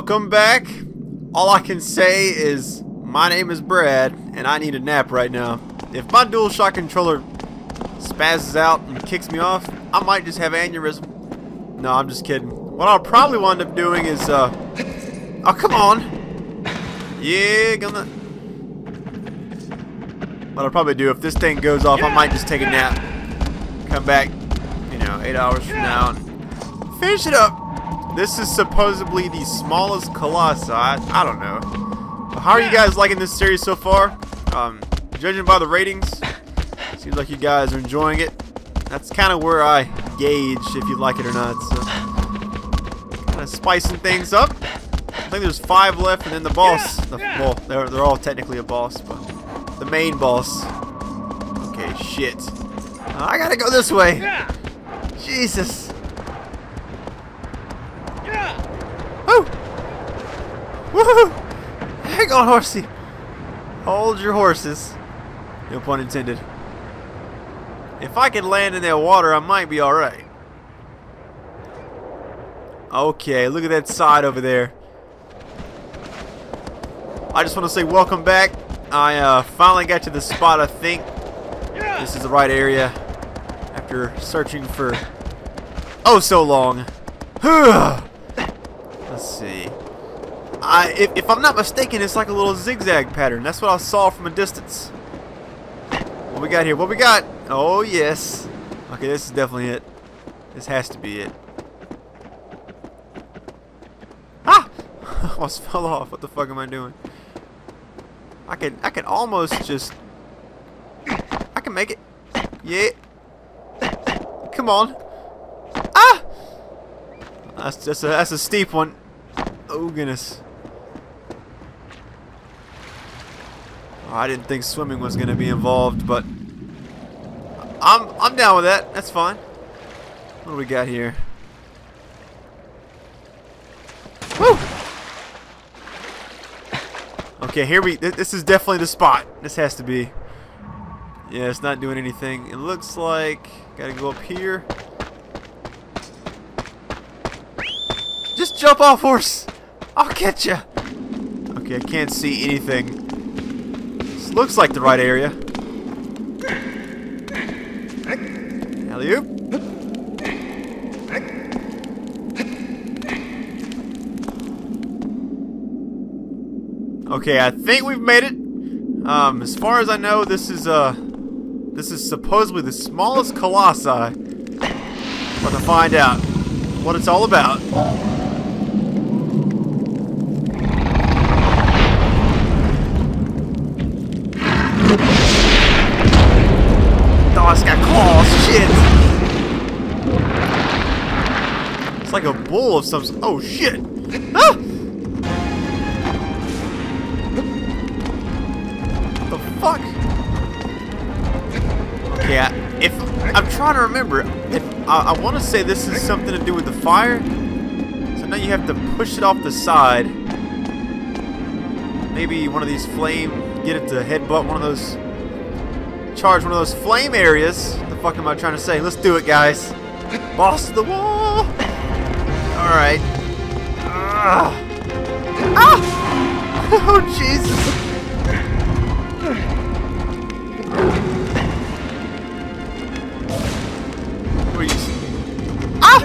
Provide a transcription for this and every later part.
welcome back. All I can say is my name is Brad, and I need a nap right now. If my DualShock controller spazzes out and kicks me off, I might just have aneurysm. No, I'm just kidding. What I'll probably wind up doing is, uh... Oh, come on! Yeah, gonna... What I'll probably do, if this thing goes off, I might just take a nap. Come back, you know, eight hours from now and finish it up. This is supposedly the smallest colossi. I, I don't know. How are you guys liking this series so far? Um, judging by the ratings, seems like you guys are enjoying it. That's kind of where I gauge if you like it or not. So, kind of spicing things up. I think there's five left, and then the boss. The, well, they're they're all technically a boss, but the main boss. Okay, shit. Uh, I gotta go this way. Jesus. Woo! Woohoo! Hang on, horsey. Hold your horses. No pun intended. If I could land in that water, I might be alright. Okay, look at that side over there. I just want to say welcome back. I uh, finally got to the spot I think this is the right area after searching for oh so long. I, if, if I'm not mistaken, it's like a little zigzag pattern. That's what I saw from a distance. What we got here? What we got? Oh, yes. Okay, this is definitely it. This has to be it. Ah! I almost fell off. What the fuck am I doing? I can I can almost just I can make it. Yeah. Come on. Ah! That's just a that's a steep one. Oh goodness. I didn't think swimming was gonna be involved, but I'm I'm down with that. That's fine. What do we got here? Woo! Okay, here we. Th this is definitely the spot. This has to be. Yeah, it's not doing anything. It looks like gotta go up here. Just jump off, horse. I'll catch you. Okay, I can't see anything. Looks like the right area. Alley. Okay, I think we've made it. Um, as far as I know, this is uh, this is supposedly the smallest colossi. About to find out what it's all about. It's like a bull of some. Oh shit. Ah! The fuck? Okay, I, if I'm trying to remember, if I, I want to say this is something to do with the fire, so now you have to push it off the side. Maybe one of these flame, get it to headbutt one of those, charge one of those flame areas. What the fuck am I trying to say? Let's do it, guys. Boss of the wall. All right. Ah! ah! Oh Jesus! Ah!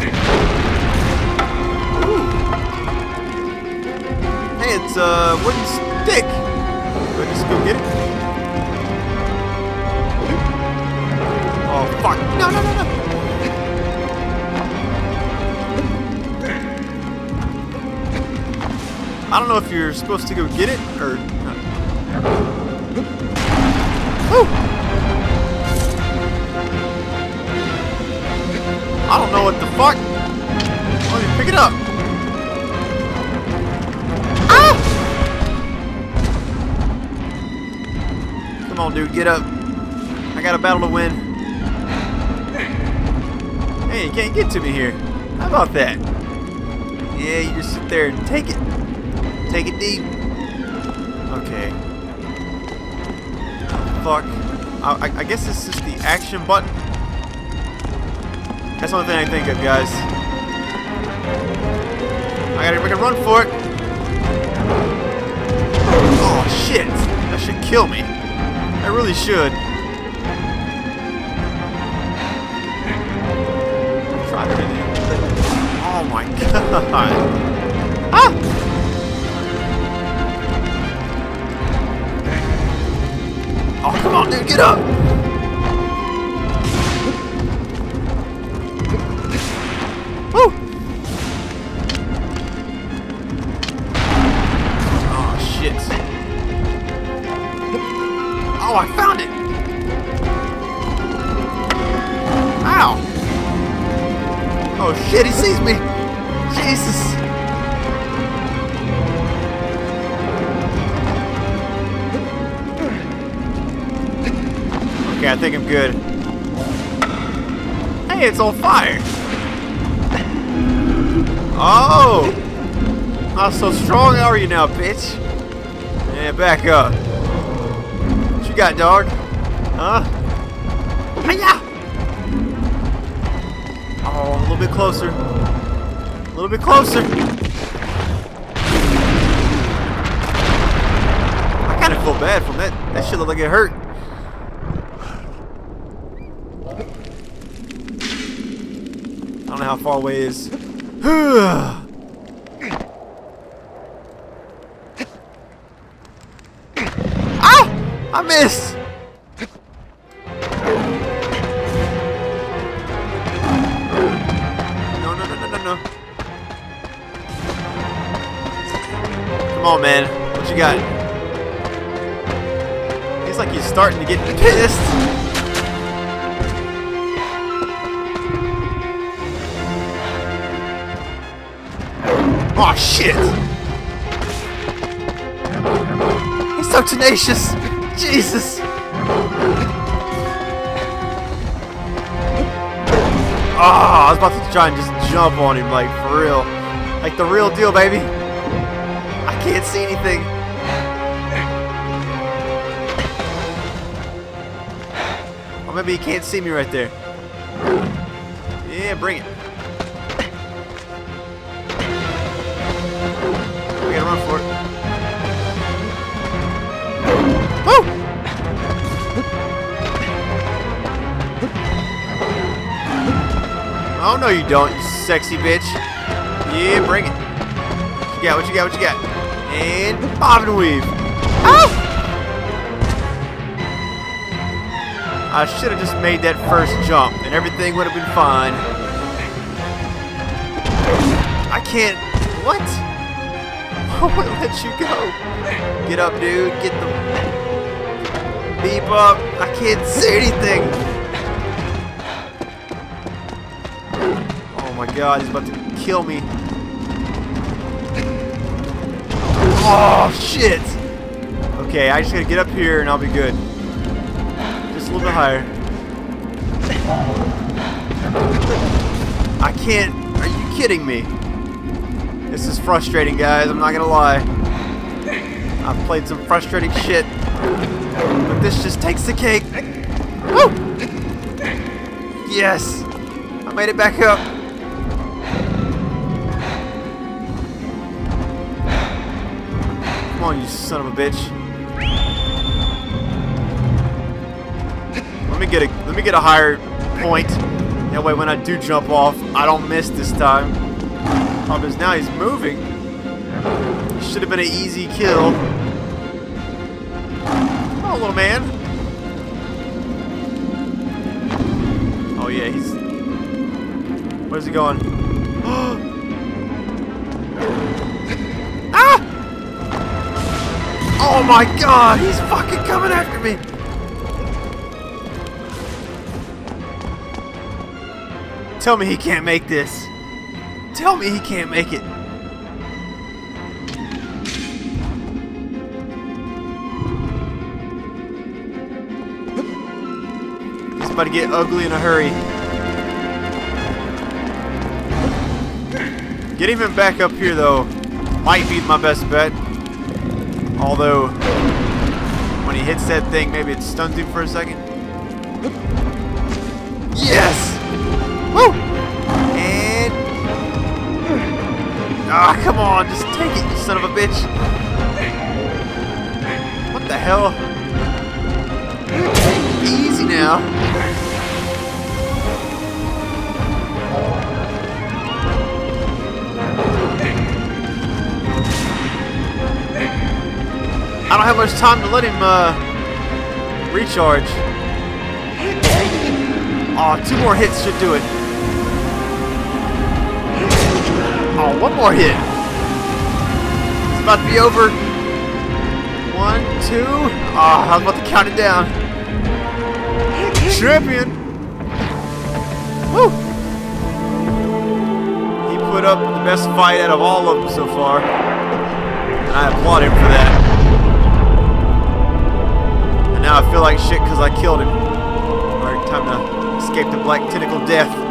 Hey, it's a wooden stick. Do I just go get it? Oh fuck! No, no, no, no! I don't know if you're supposed to go get it or. Woo! I don't know what the fuck. Let me pick it up. Ah! Come on, dude, get up. I got a battle to win. Hey, you can't get to me here. How about that? Yeah, you just sit there and take it. Take it deep. Okay. Fuck. I, I, guess this is the action button. That's the only thing I think of, guys. I gotta make a run for it. Oh shit! That should kill me. I really should. Try. Oh my god. On, dude, get up! Oh, shit. Oh, I found it! Oh, shit, he sees me! Think I'm good. Hey, it's on fire! Oh! Not so strong are you now, bitch? Yeah, back up. What you got, dog? Huh? Hiya! Oh, a little bit closer. A little bit closer. I kind of feel bad from that. That shit looked like it hurt. Don't know how far away is. ah! I missed! No, no, no, no, no, no. Come on, man. What you got? He's like he's starting to get pissed. Oh shit! He's so tenacious! Jesus! Oh, I was about to try and just jump on him, like, for real. Like, the real deal, baby. I can't see anything. Or maybe he can't see me right there. Yeah, bring it. We for it. Woo! Oh no you don't, you sexy bitch. Yeah, bring it. What you got? What you got? What you got? And bob and weave. Oh! I should have just made that first jump, and everything would have been fine. I can't. What? Won't let you go. Get up, dude. Get the beep up. I can't see anything. Oh my god, he's about to kill me. Oh shit! Okay, I just gotta get up here and I'll be good. Just a little bit higher. I can't. Are you kidding me? This is frustrating, guys. I'm not gonna lie. I've played some frustrating shit, but this just takes the cake. Woo! Yes, I made it back up. Come on, you son of a bitch. Let me get a let me get a higher point. That way, when I do jump off, I don't miss this time. Oh, because now he's moving. Should have been an easy kill. On, little man. Oh yeah, he's. Where's he going? ah! Oh my god, he's fucking coming after me! Tell me he can't make this. Tell me he can't make it. He's about to get ugly in a hurry. Getting him back up here, though, might be my best bet. Although, when he hits that thing, maybe it stuns him for a second. Yes! Woo! Ah, come on, just take it, you son of a bitch. What the hell? Easy now. I don't have much time to let him uh, recharge. Oh, two more hits should do it. Oh, one more hit. It's about to be over. One, two. Oh, I was about to count it down. Champion. Woo. He put up the best fight out of all of them so far. And I applaud him for that. And now I feel like shit because I killed him. Alright, time to escape the black tentacle death.